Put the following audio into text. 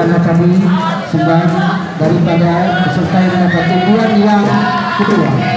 karena kami sembah daripada peserta yang mendapat tumbuhan yang kedua.